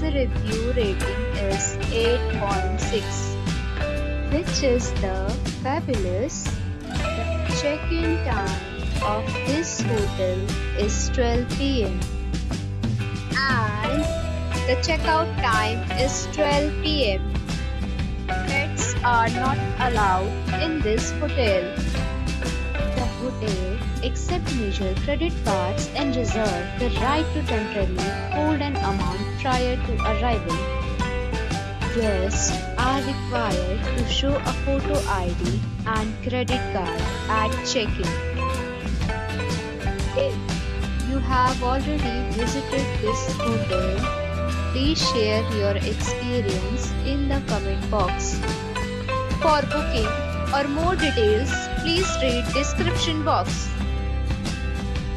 Its review rating is 8.6 which is the fabulous. The check-in time of this hotel is 12 pm and the checkout time is 12 pm. Pets are not allowed in this hotel. The hotel accepts major credit cards and reserve the right to temporarily hold an amount prior to arrival. Guests are required to show a photo ID and credit card at check-in. If you have already visited this hotel, please share your experience in the comment box. For booking or more details, please read description box.